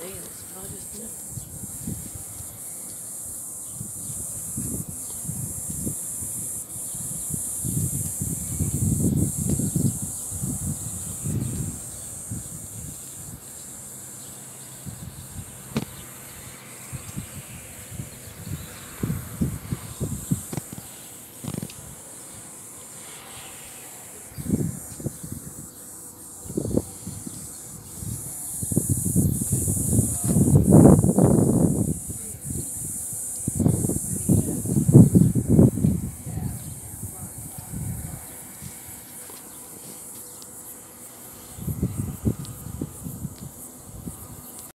see this, but I just know. Thank